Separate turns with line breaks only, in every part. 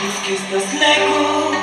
Kiss, kiss the snake.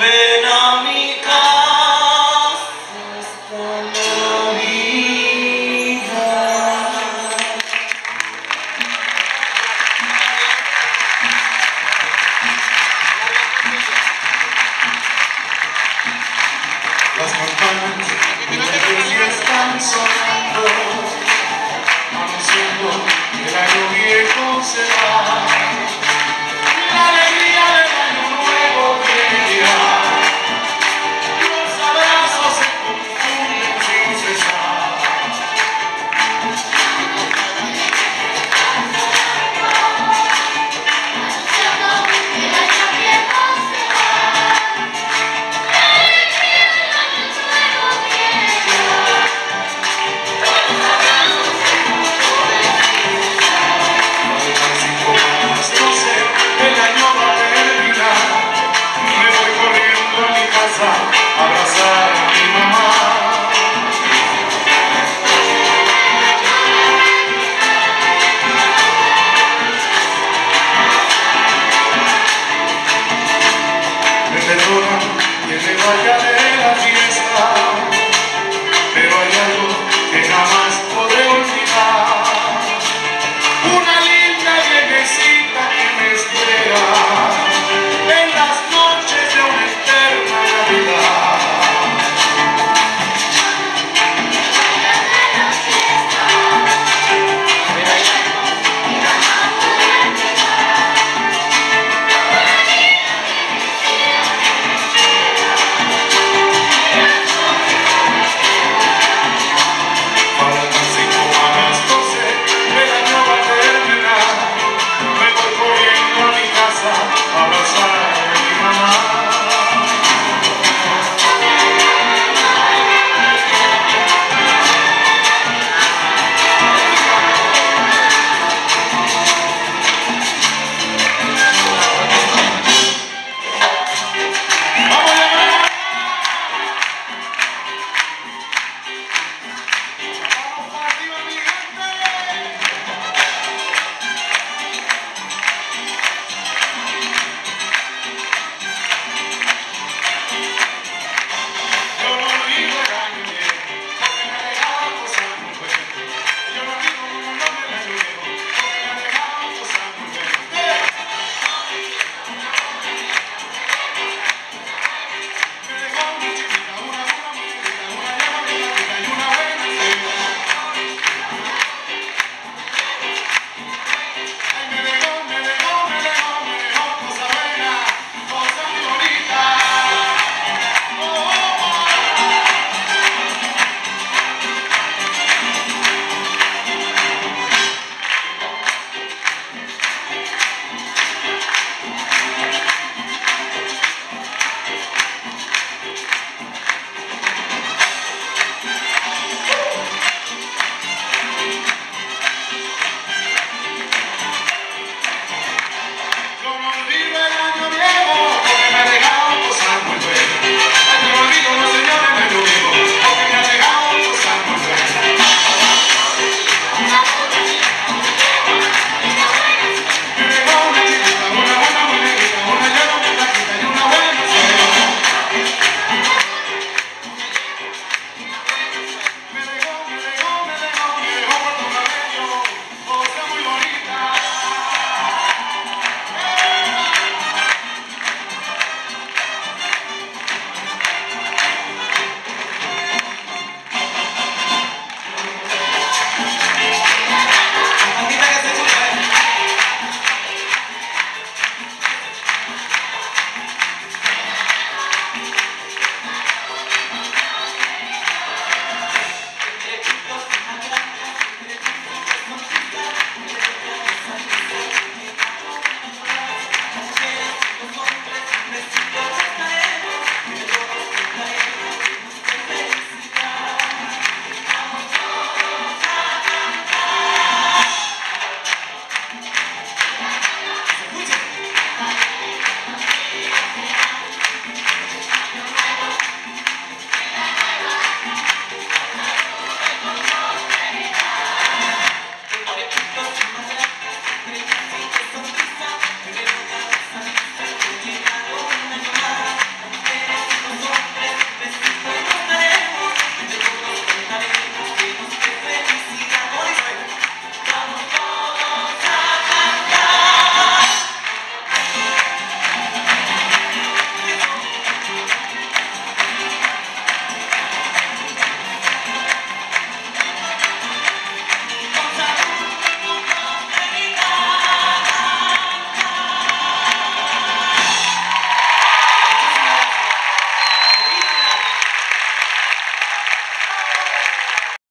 Ven a mi casa.
Tengo el